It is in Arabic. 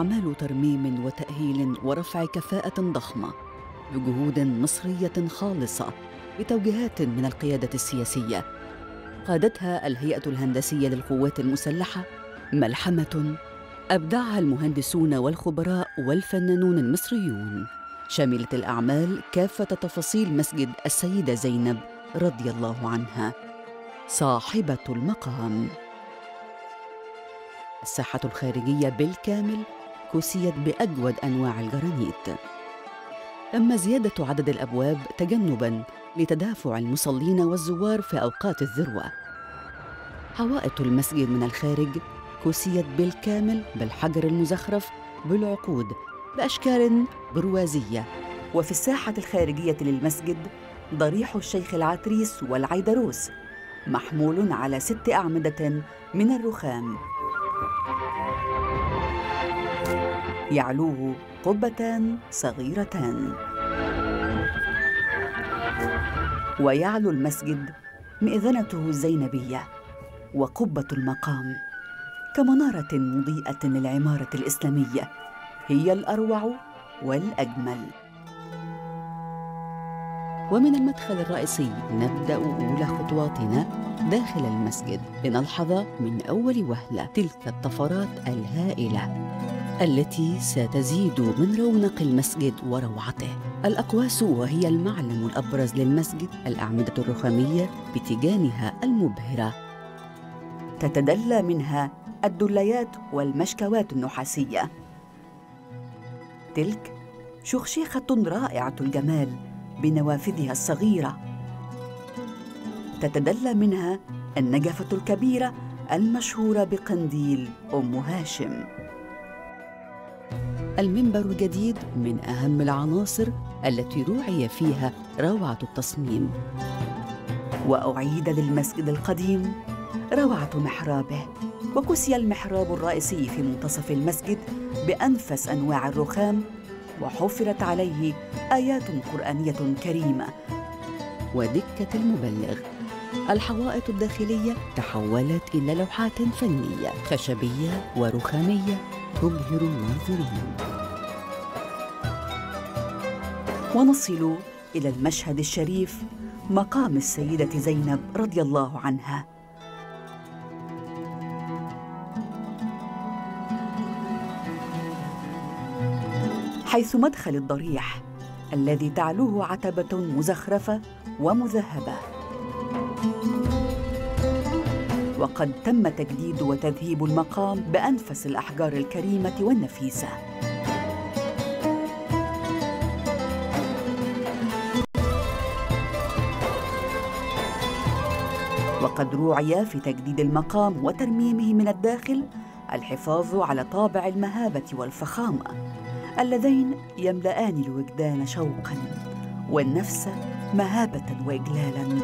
أعمال ترميم وتأهيل ورفع كفاءة ضخمة بجهود مصرية خالصة بتوجيهات من القيادة السياسية. قادتها الهيئة الهندسية للقوات المسلحة ملحمة أبدعها المهندسون والخبراء والفنانون المصريون. شملت الأعمال كافة تفاصيل مسجد السيدة زينب رضي الله عنها. صاحبة المقام. الساحة الخارجية بالكامل كسيت بأجود أنواع الجرانيت تم زيادة عدد الأبواب تجنباً لتدافع المصلين والزوار في أوقات الذروة. حوائط المسجد من الخارج كسيت بالكامل بالحجر المزخرف بالعقود بأشكال بروازية. وفي الساحة الخارجية للمسجد ضريح الشيخ العتريس والعيدروس محمول على ست أعمدة من الرخام. يعلوه قبتان صغيرتان ويعلو المسجد مئذنته الزينبية وقبة المقام كمنارة مضيئة للعمارة الإسلامية هي الأروع والأجمل. ومن المدخل الرئيسي نبدأ أولى خطواتنا داخل المسجد. لنلحظ من أول وهلة تلك الطفرات الهائلة. التي ستزيد من رونق المسجد وروعته. الأقواس وهي المعلم الأبرز للمسجد الأعمدة الرخامية بتيجانها المبهرة. تتدلى منها الدليات والمشكوات النحاسية. تلك شخشيخة رائعة الجمال بنوافذها الصغيرة. تتدلى منها النجفة الكبيرة المشهورة بقنديل أم هاشم. المنبر الجديد من أهم العناصر التي روعي فيها روعة التصميم. وأعيد للمسجد القديم روعة محرابه وكسي المحراب الرئيسي في منتصف المسجد بأنفس أنواع الرخام وحفرت عليه آيات قرآنية كريمة. ودكة المبلغ الحوائط الداخلية تحولت إلى لوحات فنية خشبية ورخامية تبهر الناظرين ونصل إلى المشهد الشريف مقام السيدة زينب رضي الله عنها. حيث مدخل الضريح الذي تعلوه عتبة مزخرفة ومذهبة. وقد تم تجديد وتذهيب المقام بأنفس الأحجار الكريمة والنفيسة. وقد روعي في تجديد المقام وترميمه من الداخل الحفاظ على طابع المهابة والفخامة اللذين يملأان الوجدان شوقا والنفس مهابة وإجلالا.